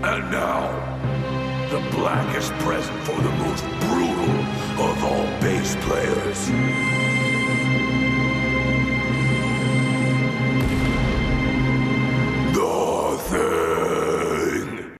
And now, the blackest present for the most brutal of all bass players.